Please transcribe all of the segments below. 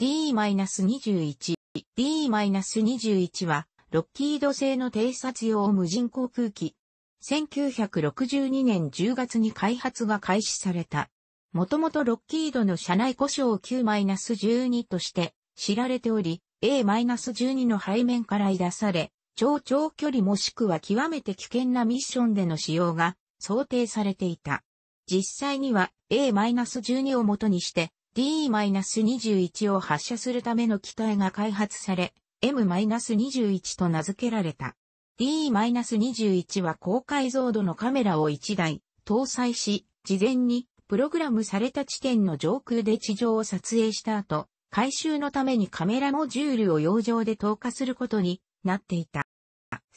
D-21。D-21 は、ロッキード製の偵察用無人航空機。1962年10月に開発が開始された。もともとロッキードの車内故障 Q-12 として知られており、A-12 の背面から出され、超長距離もしくは極めて危険なミッションでの使用が想定されていた。実際には A-12 を元にして D-21 を発射するための機体が開発され、M-21 と名付けられた。D-21 は高解像度のカメラを1台搭載し、事前にプログラムされた地点の上空で地上を撮影した後、回収のためにカメラモジュールを洋上で投下することになっていた。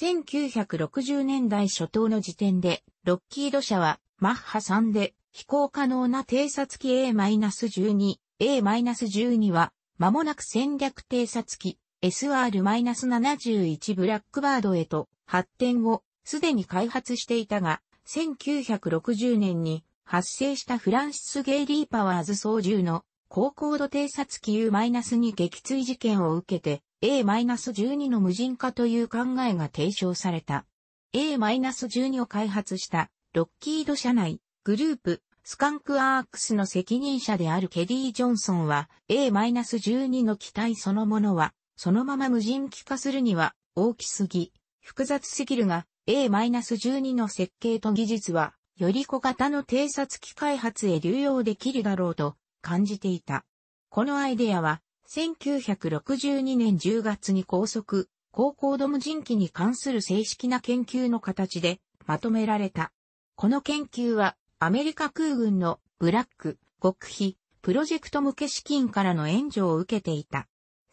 1960年代初頭の時点で、ロッキード社はマッハ3で飛行可能な偵察機 A-12、A-12 は間もなく戦略偵察機 SR-71 ブラックバードへと発展をすでに開発していたが、1960年に発生したフランシス・ゲイリー・パワーズ操縦の高高度偵察機 U-2 撃墜事件を受けて A-12 の無人化という考えが提唱された。A-12 を開発したロッキード社内グループスカンクアークスの責任者であるケディ・ジョンソンは A-12 の機体そのものはそのまま無人機化するには大きすぎ、複雑すぎるが A-12 の設計と技術はより小型の偵察機開発へ流用できるだろうと感じていた。このアイデアは1962年10月に高速、高高度無人機に関する正式な研究の形でまとめられた。この研究はアメリカ空軍のブラック、極秘、プロジェクト向け資金からの援助を受けていた。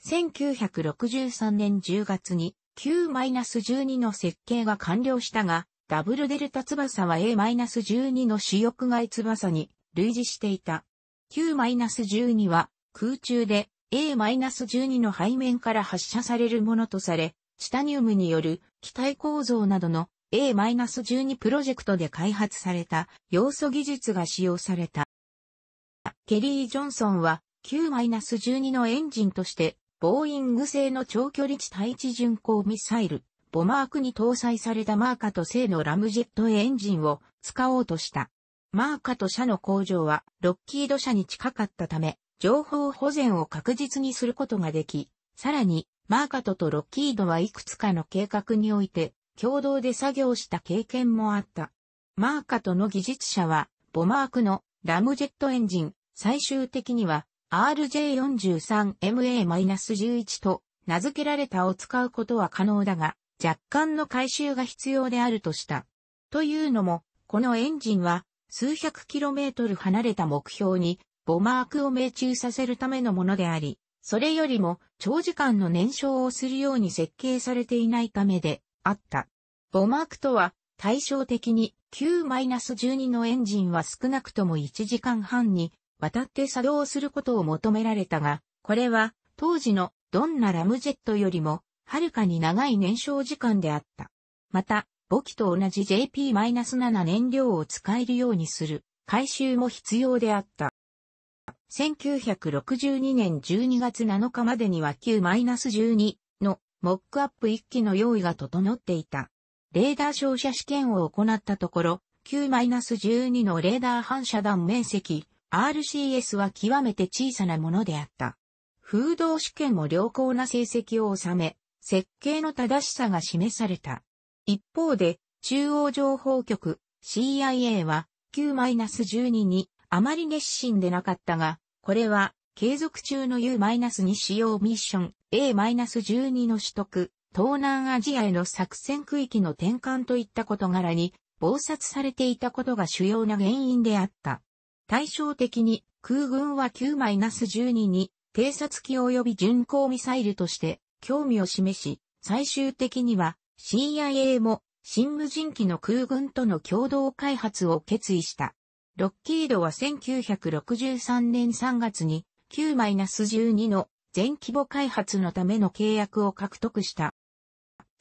1963年10月に Q-12 の設計が完了したが、ダブルデルタ翼は A-12 の主翼外翼に類似していた。Q-12 は空中で A-12 の背面から発射されるものとされ、チタニウムによる機体構造などの A-12 プロジェクトで開発された要素技術が使用された。ケリー・ジョンソンは Q-12 のエンジンとして、ボーイング製の長距離地対地巡航ミサイル、ボマークに搭載されたマーカと製のラムジェットエンジンを使おうとした。マーカと社の工場はロッキード社に近かったため、情報保全を確実にすることができ、さらに、マーカトとロッキードはいくつかの計画において、共同で作業した経験もあった。マーカトの技術者は、ボマークのラムジェットエンジン、最終的には RJ43MA-11 と名付けられたを使うことは可能だが、若干の回収が必要であるとした。というのも、このエンジンは数百キロメートル離れた目標にボマークを命中させるためのものであり、それよりも長時間の燃焼をするように設計されていないためで、あった。ボマークとは対照的に Q-12 のエンジンは少なくとも1時間半にわたって作動することを求められたが、これは当時のどんなラムジェットよりもはるかに長い燃焼時間であった。また、簿記と同じ JP-7 燃料を使えるようにする回収も必要であった。1962年12月7日までには Q-12 のモックアップ1機の用意が整っていた。レーダー照射試験を行ったところ、Q-12 のレーダー反射弾面積、RCS は極めて小さなものであった。風洞試験も良好な成績を収め、設計の正しさが示された。一方で、中央情報局 CIA は Q-12 にあまり熱心でなかったが、これは継続中の U-2 使用ミッション A-12 の取得、東南アジアへの作戦区域の転換といった事柄に、暴殺されていたことが主要な原因であった。対照的に空軍は Q-12 に偵察機及び巡航ミサイルとして興味を示し、最終的には CIA も新無人機の空軍との共同開発を決意した。ロッキードは1963年3月に Q-12 の全規模開発のための契約を獲得した。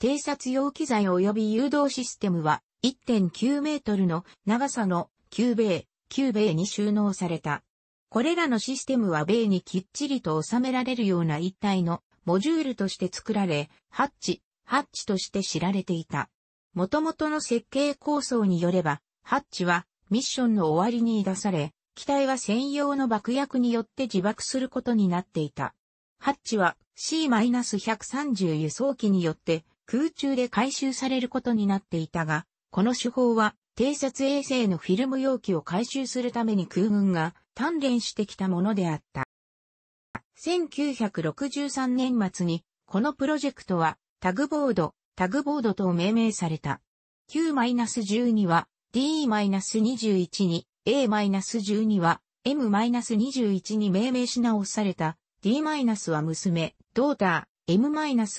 偵察用機材及び誘導システムは1.9メートルの長さの Q-bay、Q-bay に収納された。これらのシステムは米にきっちりと収められるような一体のモジュールとして作られ、ハッチ、ハッチとして知られていた。元々の設計構想によれば、ハッチはミッションの終わりに出され、機体は専用の爆薬によって自爆することになっていた。ハッチは C-130 輸送機によって空中で回収されることになっていたが、この手法は偵察衛星のフィルム容器を回収するために空軍が鍛錬してきたものであった。1963年末にこのプロジェクトはタグボード、タグボードと命名された。Q-12 は D-21 に A-12 は M-21 に命名し直された D- は娘、ドーター、M-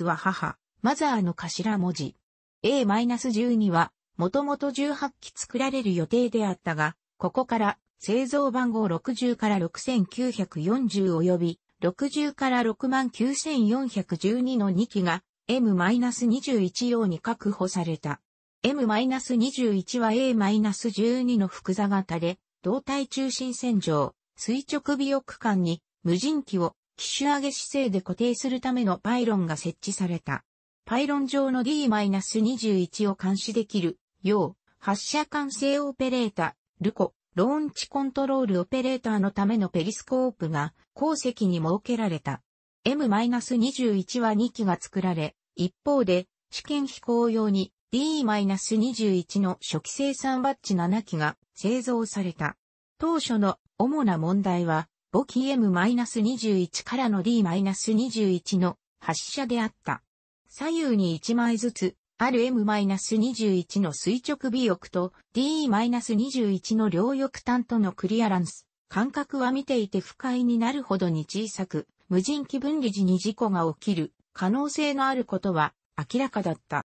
は母、マザーの頭文字。A-12 はもともと18機作られる予定であったが、ここから製造番号60から6940及び60から69412の2機が M-21 用に確保された。M-21 は A-12 の複座型で、胴体中心線上、垂直尾翼間に無人機を機種上げ姿勢で固定するためのパイロンが設置された。パイロン上の D-21 を監視できるよう、発射管制オペレータ、ルコ、ローンチコントロールオペレーターのためのペリスコープが後席に設けられた。M-21 は2機が作られ、一方で試験飛行用に D-21 の初期生産バッジ7機が製造された。当初の主な問題は、簿記 M-21 からの D-21 の発射であった。左右に1枚ずつ、ある M-21 の垂直尾翼と D-21 の両翼端とのクリアランス。間隔は見ていて不快になるほどに小さく、無人機分離時に事故が起きる可能性のあることは明らかだった。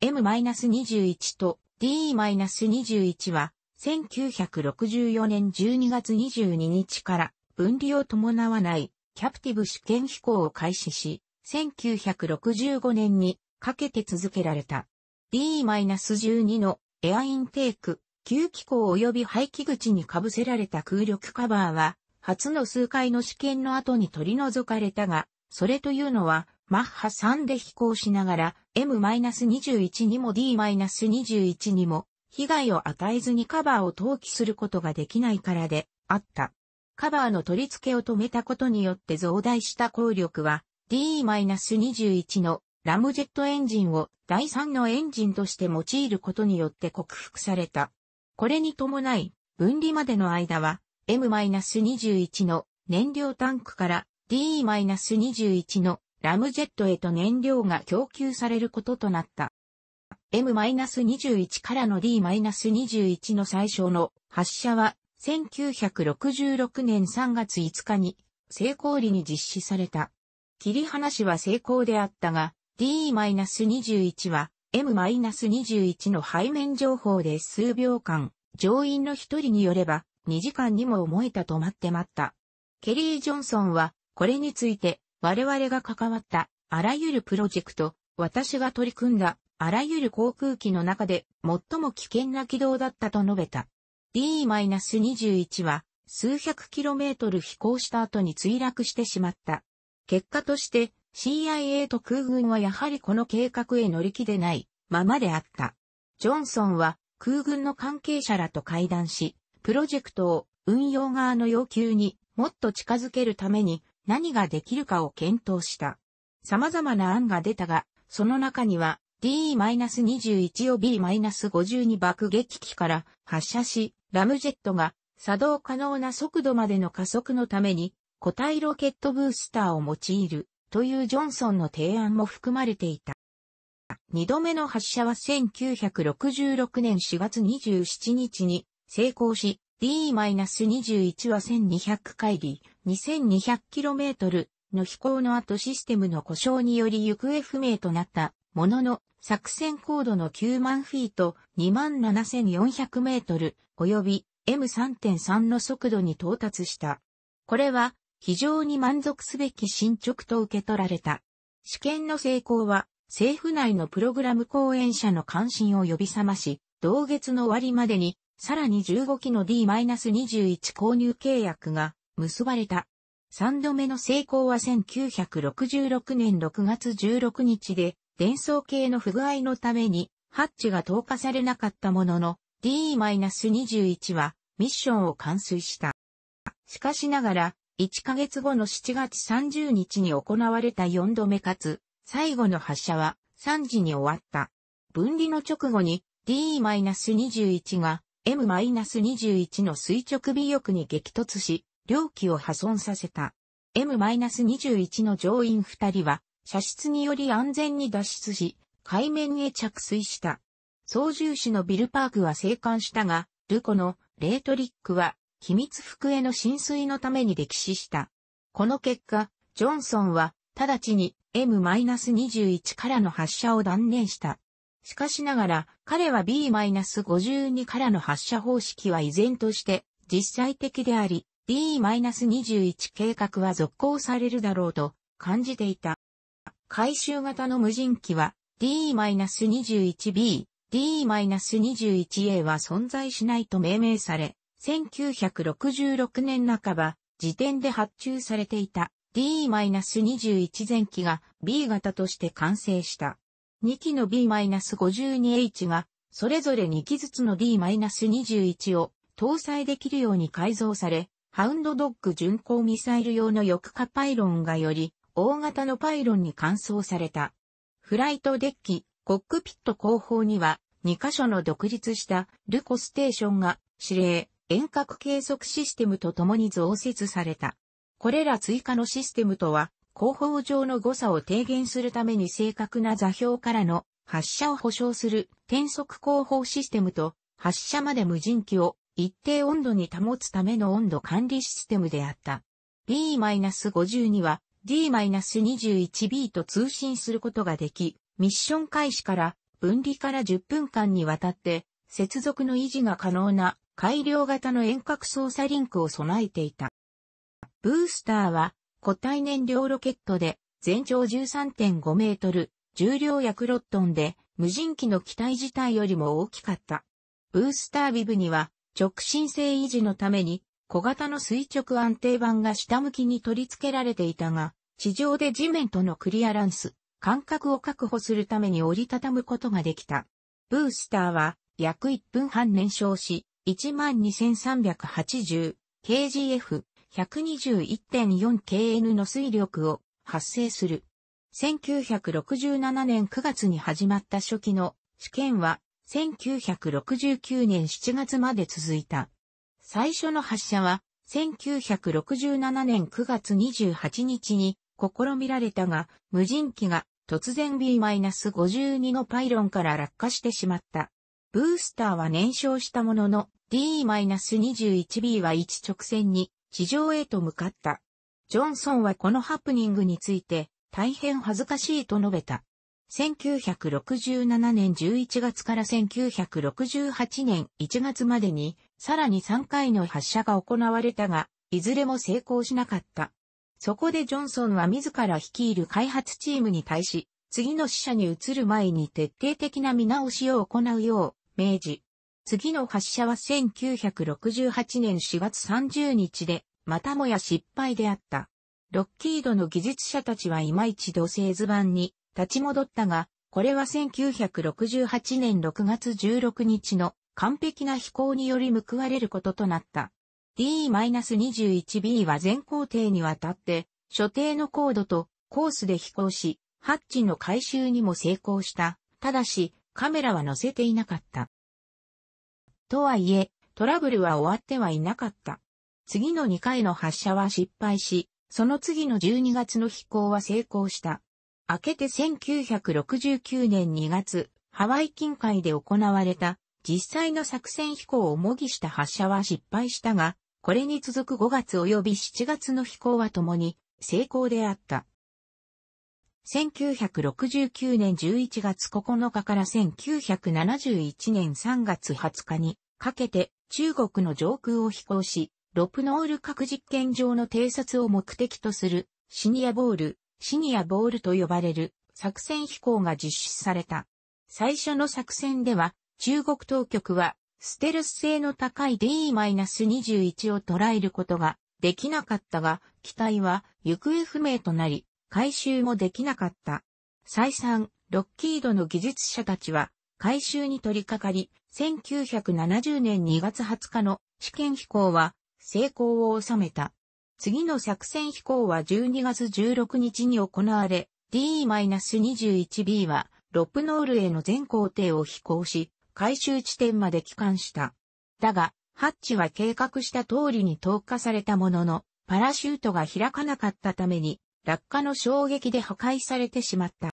M-21 と D-21 は1964年12月22日から分離を伴わないキャプティブ試験飛行を開始し、1965年にかけて続けられた。D-12 のエアインテーク、吸気口及び排気口に被せられた空力カバーは、初の数回の試験の後に取り除かれたが、それというのは、マッハ3で飛行しながら M-21 にも D-21 にも被害を与えずにカバーを投棄することができないからであった。カバーの取り付けを止めたことによって増大した効力は D-21 のラムジェットエンジンを第3のエンジンとして用いることによって克服された。これに伴い分離までの間は M-21 の燃料タンクから D-21 のラムジェットへと燃料が供給されることとなった。M-21 からの D-21 の最初の発射は1966年3月5日に成功裏に実施された。切り離しは成功であったが D-21 は M-21 の背面情報で数秒間乗員の一人によれば2時間にも思えたと待って待った。ケリー・ジョンソンはこれについて我々が関わったあらゆるプロジェクト、私が取り組んだあらゆる航空機の中で最も危険な軌道だったと述べた。D-21 は数百キロメートル飛行した後に墜落してしまった。結果として CIA と空軍はやはりこの計画へ乗り気でないままであった。ジョンソンは空軍の関係者らと会談し、プロジェクトを運用側の要求にもっと近づけるために何ができるかを検討した。様々な案が出たが、その中には D-21 を B-52 爆撃機から発射し、ラムジェットが作動可能な速度までの加速のために固体ロケットブースターを用いるというジョンソンの提案も含まれていた。二度目の発射は1966年4月27日に成功し、D-21 は1200回里、2200km の飛行の後システムの故障により行方不明となったものの、作戦高度の9万フィート、27400メートル、及び M3.3 の速度に到達した。これは非常に満足すべき進捗と受け取られた。試験の成功は政府内のプログラム講演者の関心を呼び覚まし、同月の終わりまでにさらに15機の D-21 購入契約が結ばれた。3度目の成功は1966年6月16日で、伝送系の不具合のために、ハッチが投下されなかったものの、D-21 はミッションを完遂した。しかしながら、1ヶ月後の7月30日に行われた4度目かつ、最後の発射は3時に終わった。分離の直後に D-21 が M-21 の垂直尾翼に激突し、両機を破損させた。M-21 の乗員2人は、射出により安全に脱出し、海面へ着水した。操縦士のビル・パークは生還したが、ルコのレートリックは秘密服への浸水のために溺死した。この結果、ジョンソンは直ちに M-21 からの発射を断念した。しかしながら、彼は B-52 からの発射方式は依然として実際的であり、D-21 計画は続行されるだろうと感じていた。回収型の無人機は D-21B、D-21A は存在しないと命名され、1966年半ば、時点で発注されていた D-21 前期が B 型として完成した。2機の B-52H が、それぞれ2機ずつの D-21 を搭載できるように改造され、ハウンドドッグ巡航ミサイル用の翼化パイロンがより大型のパイロンに換装された。フライトデッキ、コックピット後方には2箇所の独立したルコステーションが指令、遠隔計測システムと共に増設された。これら追加のシステムとは、広報上の誤差を低減するために正確な座標からの発射を保証する転速広報システムと発射まで無人機を一定温度に保つための温度管理システムであった。B-52 は D-21B と通信することができ、ミッション開始から分離から10分間にわたって接続の維持が可能な改良型の遠隔操作リンクを備えていた。ブースターは固体燃料ロケットで全長13.5メートル、重量約6トンで無人機の機体自体よりも大きかった。ブースタービブには直進性維持のために小型の垂直安定板が下向きに取り付けられていたが、地上で地面とのクリアランス、間隔を確保するために折りたたむことができた。ブースターは約1分半燃焼し、12380 kgf121.4kN の水力を発生する。1967年9月に始まった初期の試験は1969年7月まで続いた。最初の発射は1967年9月28日に試みられたが、無人機が突然 B-52 のパイロンから落下してしまった。ブースターは燃焼したものの、D-21B は位置直線に地上へと向かった。ジョンソンはこのハプニングについて大変恥ずかしいと述べた。1967年11月から1968年1月までにさらに3回の発射が行われたが、いずれも成功しなかった。そこでジョンソンは自ら率いる開発チームに対し、次の死者に移る前に徹底的な見直しを行うよう命じ、次の発射は1968年4月30日で、またもや失敗であった。ロッキードの技術者たちは今一度製図版に立ち戻ったが、これは1968年6月16日の完璧な飛行により報われることとなった。D-21B は全工程にわたって所定のコードとコースで飛行し、ハッチの回収にも成功した。ただし、カメラは載せていなかった。とはいえ、トラブルは終わってはいなかった。次の2回の発射は失敗し、その次の12月の飛行は成功した。明けて1969年2月、ハワイ近海で行われた実際の作戦飛行を模擬した発射は失敗したが、これに続く5月及び7月の飛行は共に成功であった。1969年11月9日から1971年3月20日にかけて中国の上空を飛行し、ロプノール核実験場の偵察を目的とするシニアボール、シニアボールと呼ばれる作戦飛行が実施された。最初の作戦では中国当局はステルス性の高い D-21 を捉えることができなかったが、機体は行方不明となり、回収もできなかった。再三、ロッキードの技術者たちは、回収に取り掛かり、1970年2月20日の試験飛行は成功を収めた。次の作戦飛行は12月16日に行われ、D-21B はロプノールへの全工程を飛行し、回収地点まで帰還した。だが、ハッチは計画した通りに投下されたものの、パラシュートが開かなかったために、落下の衝撃で破壊されてしまった。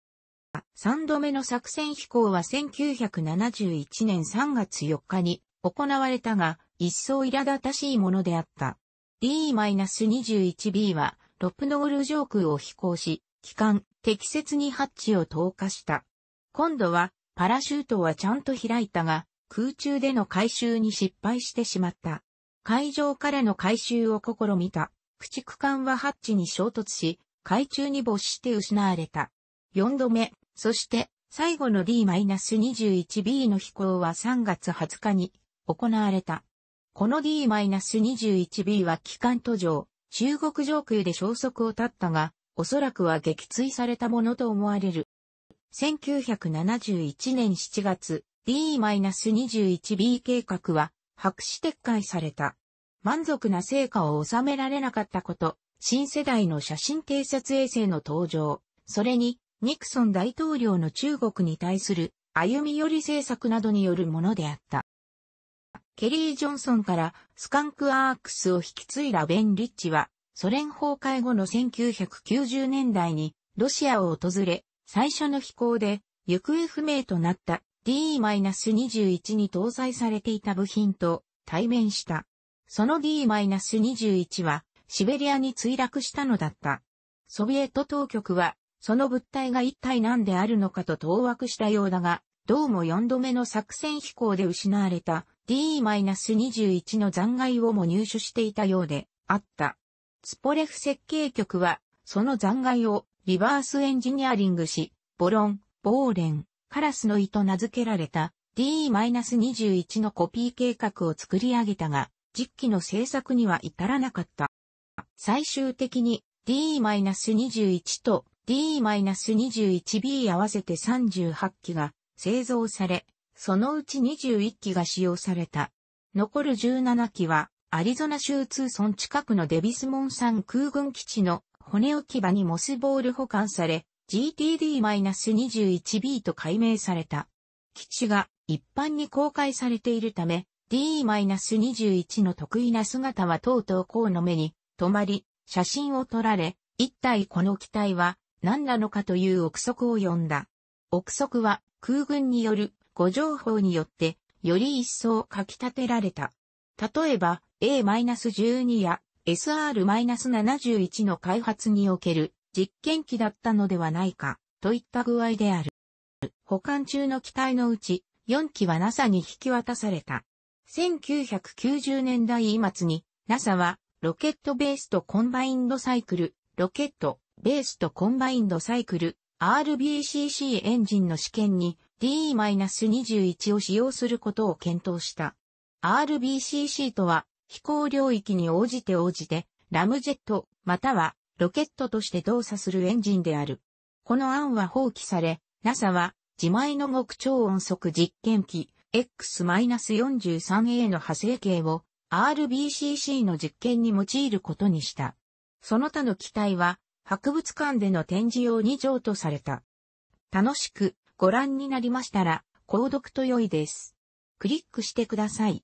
3度目の作戦飛行は1971年3月4日に行われたが、一層苛立たしいものであった。D-21B は、ロプノール上空を飛行し、機関、適切にハッチを投下した。今度は、パラシュートはちゃんと開いたが、空中での回収に失敗してしまった。海上からの回収を試みた。駆逐艦はハッチに衝突し、海中に没して失われた。4度目、そして最後の D-21B の飛行は3月20日に行われた。この D-21B は機関途上、中国上空で消息を絶ったが、おそらくは撃墜されたものと思われる。1971年7月、D-21B 計画は白紙撤回された。満足な成果を収められなかったこと、新世代の写真偵察衛星の登場、それに、ニクソン大統領の中国に対する歩み寄り政策などによるものであった。ケリー・ジョンソンからスカンクアークスを引き継いだベン・リッチは、ソ連崩壊後の1990年代にロシアを訪れ、最初の飛行で行方不明となった D-21 に搭載されていた部品と対面した。その D-21 はシベリアに墜落したのだった。ソビエト当局はその物体が一体何であるのかと当惑したようだが、どうも4度目の作戦飛行で失われた D-21 の残骸をも入手していたようであった。ツポレフ設計局は、その残骸をリバースエンジニアリングし、ボロン、ボーレン、カラスの糸名付けられた D-21 のコピー計画を作り上げたが、実機の製作には至らなかった。最終的に D-21 と D-21B 合わせて38機が製造され、そのうち21機が使用された。残る17機は、アリゾナ州ツーソン近くのデビスモン山空軍基地の骨置き場にモスボール保管され、GTD-21B と改名された。基地が一般に公開されているため、D-21 の得意な姿はとうとうこうの目に止まり、写真を撮られ、一体この機体は何なのかという憶測を呼んだ。憶測は空軍による誤情報によって、より一層書き立てられた。例えば、A-12 や SR-71 の開発における実験機だったのではないか、といった具合である。保管中の機体のうち、4機は NASA に引き渡された。1990年代末に、NASA は、ロケットベースとコンバインドサイクル、ロケット、ベースとコンバインドサイクル、RBCC エンジンの試験に DE-21 を使用することを検討した。RBCC とは飛行領域に応じて応じてラムジェットまたはロケットとして動作するエンジンである。この案は放棄され、NASA は自前の極超音速実験機 X-43A の派生形を RBCC の実験に用いることにした。その他の機体は博物館での展示用に譲渡された。楽しくご覧になりましたら、購読と良いです。クリックしてください。